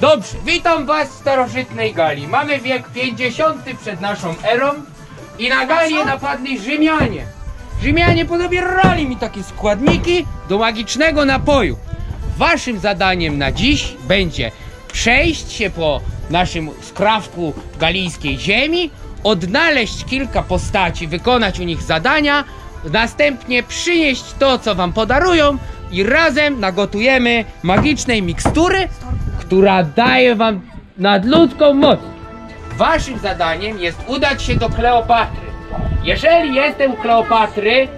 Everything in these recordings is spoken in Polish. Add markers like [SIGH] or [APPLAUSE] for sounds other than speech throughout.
Dobrze, witam was w starożytnej Galii. Mamy wiek 50 przed naszą erą i na Galię napadli Rzymianie. Rzymianie podobierali mi takie składniki do magicznego napoju. Waszym zadaniem na dziś będzie przejść się po naszym skrawku galijskiej ziemi, odnaleźć kilka postaci, wykonać u nich zadania, następnie przynieść to, co wam podarują i razem nagotujemy magicznej mikstury, która daje wam nadludzką moc. Waszym zadaniem jest udać się do Kleopatry. Jeżeli jestem u Kleopatry,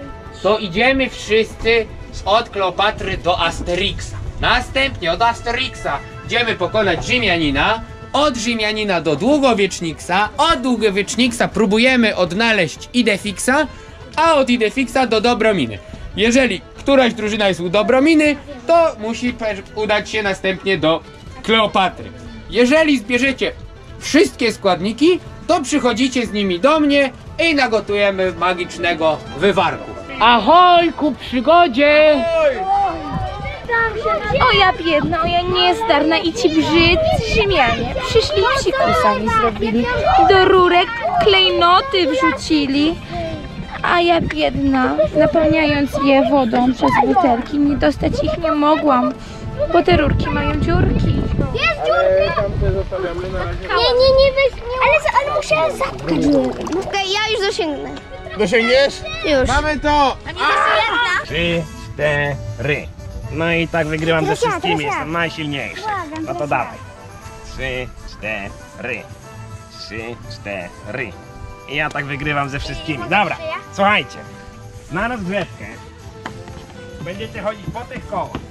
to idziemy wszyscy od Kleopatry do Asterixa. Następnie od Asterixa idziemy pokonać Rzymianina. Od Rzymianina do Długowieczniksa. Od Długowieczniksa próbujemy odnaleźć Idefixa, a od Idefixa do Dobrominy. Jeżeli któraś drużyna jest u Dobrominy, to musi udać się następnie do Kleopatry. Jeżeli zbierzecie wszystkie składniki, to przychodzicie z nimi do mnie i nagotujemy magicznego wywarku. Ahoj ku przygodzie! O ja biedna, o ja niezdarna i ci brzydcy Rzymianie przyszli psikusa mi zrobili, do rurek klejnoty wrzucili, a ja biedna, napełniając je wodą przez butelki, nie dostać ich nie mogłam, bo te rurki mają dziurki. Jest dziurka! Nie, nie, nie weź, nie. Ale, ale muszę zatkać główkę. Ja już dosięgnę. Dosięgniesz? Już. Mamy to! Trzy, cztery. No i tak wygrywam ze wszystkimi, jestem najsilniejszy. No to dawaj. Trzy, cztery. Trzy, cztery. I ja tak wygrywam ze wszystkimi. Dobra, słuchajcie. Na rozgrzewkę będziecie chodzić po tych kołach.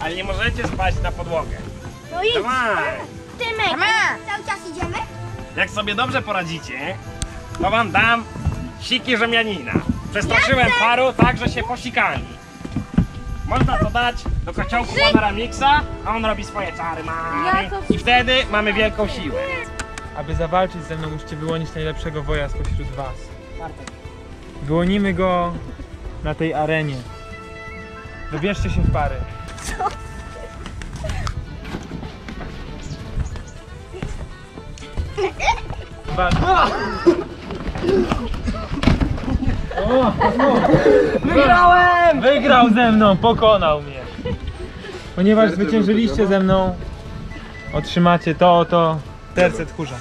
Ale nie możecie spać na podłogę. No idź. Dawaj. Tymek. Cały czas idziemy? Jak sobie dobrze poradzicie, to wam dam siki Rzymianina. Przestraszyłem paru tak, że się posikali. Można to dać do kociołku pana Ramixa, a on robi swoje czary mary. I wtedy mamy wielką siłę. Aby zawalczyć ze mną, musicie wyłonić najlepszego woja spośród was. Wyłonimy go na tej arenie. Wybierzcie się w pary. Co? Wygrałem! Wygrał ze mną, pokonał mnie. Ponieważ zwyciężyliście ze mną, otrzymacie to, oto serce tchórza.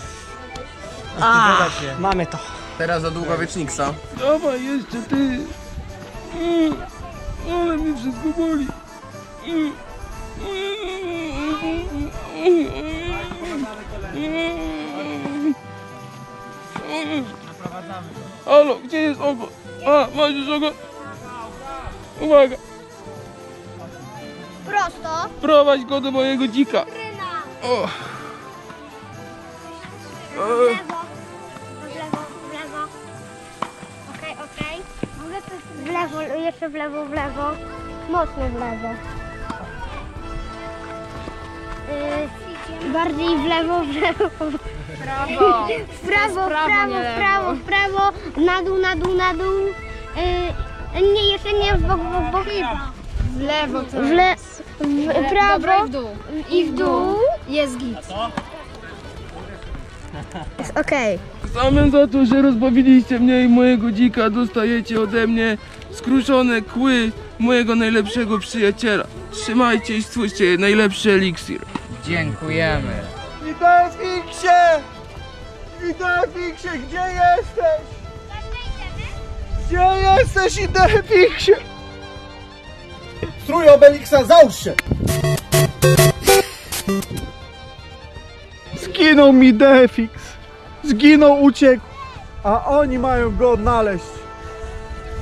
A, [LAUGHS] Mamy to. Teraz do długowieczniksa. Dawaj jeszcze ty. Mm, Ale mi wszystko boli. Mm. Halo, gdzie jest ogon? A, masz już ogon? Uwaga, Prosto. prowadź go do mojego dzika. O. W lewo. W lewo, w lewo. Okej, okej. W lewo, jeszcze w lewo, w lewo. Mocno w lewo. Yy, bardziej w lewo, w lewo. Prawo. W prawo, w prawo, w prawo, w prawo. Na dół, na dół, na dół. Yy, nie, jeszcze nie w bok, w bok, w bok. W lewo to W, le, w prawo Dobra, i w dół. i w dół. Jest git. Okej. W zamian za to, że rozbawiliście mnie i mojego dzika, dostajecie ode mnie skruszone kły mojego najlepszego przyjaciela. Trzymajcie i stwórzcie najlepszy eliksir. Dziękujemy. Idefiksie! Idefiksie, gdzie jesteś? Gdzie jesteś, Idefiksie? Strój Obelixa, załóż się! Zginął mi Defix. Zginął, uciekł. A oni mają go odnaleźć.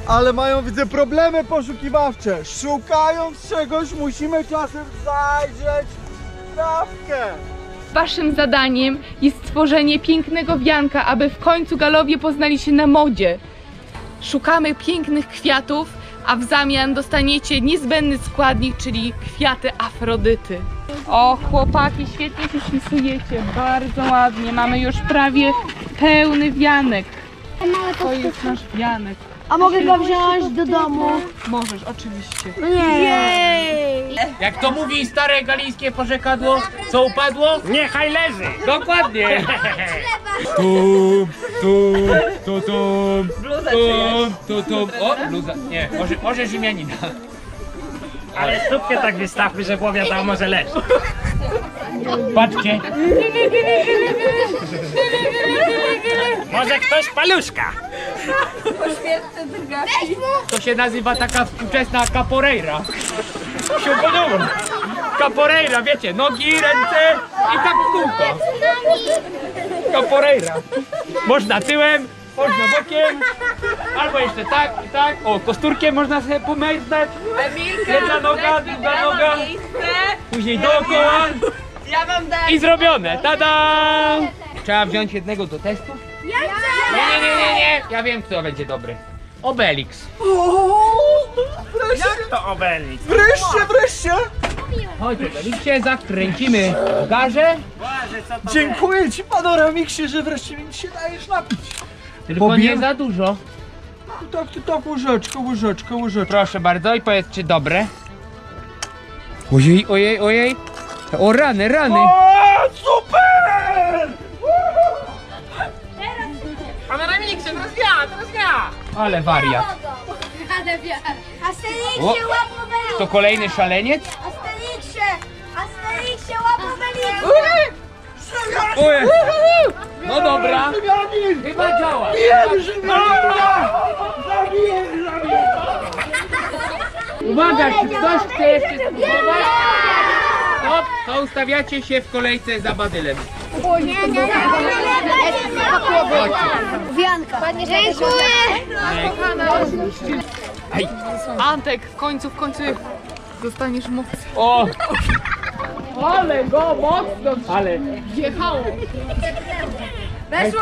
Ale mają, widzę, problemy poszukiwawcze. Szukając czegoś, musimy czasem zajrzeć w trawkę. Waszym zadaniem jest stworzenie pięknego wianka, aby w końcu galowie poznali się na modzie. Szukamy pięknych kwiatów, a w zamian dostaniecie niezbędny składnik, czyli kwiaty Afrodyty. O, chłopaki, świetnie się spisujecie, bardzo ładnie. Mamy już prawie pełny wianek. To jest nasz wianek. A mogę go wziąć do domu? Możesz, oczywiście. Nie. Jak to mówi stare galijskie porzekadło, co upadło? Niechaj leży! Dokładnie! Tum, tum, tu, tum, tum, tu, tum. O, bluza. Nie, może, może Rzymianina. Ale stópkę tak wystawmy, że było wiadomo, że leży. Patrzcie. Może ktoś paluszka? To się nazywa taka współczesna caporeira. Siugodowo. Caporeira, wiecie, nogi, ręce i tak w kółko. Caporeira. Można tyłem, można bokiem, albo jeszcze tak i tak. O, kosturkiem można sobie pomętać. Jedna noga, druga noga. Później dookoła. I zrobione. Tada! Trzeba wziąć jednego do testu. Nie, nie, nie, nie, nie. Ja wiem, kto będzie dobry. Obelix. Jak to obelik? Wreszcie, wreszcie! Chodź, Obelixie, zakręcimy w garze. Boże, co to Dziękuję ci, panoramiksie, że wreszcie mi się dajesz napić. Tylko nie za dużo. Tak, tak, tak, łyżeczkę, łyżeczkę, łyżeczkę. Proszę bardzo i powiedz, czy dobre. Ojej, ojej, ojej. O, rany, rany. O, super! Ale wariat. Asterixie, łap Obelix! To kolejny szaleniec? Asterixie! Asterixie, łap Obelix! Ojej. No dobra. Chyba działa. Uwaga, czy ktoś chce jeszcze spróbować? No, to ustawiacie się w kolejce za badylem. Nie, nie, nie, Wianka. Dziękuję! Antek, w końcu, w końcu dostaniesz moc. o! Ale go mocno! Ale Wjechało. Mięso!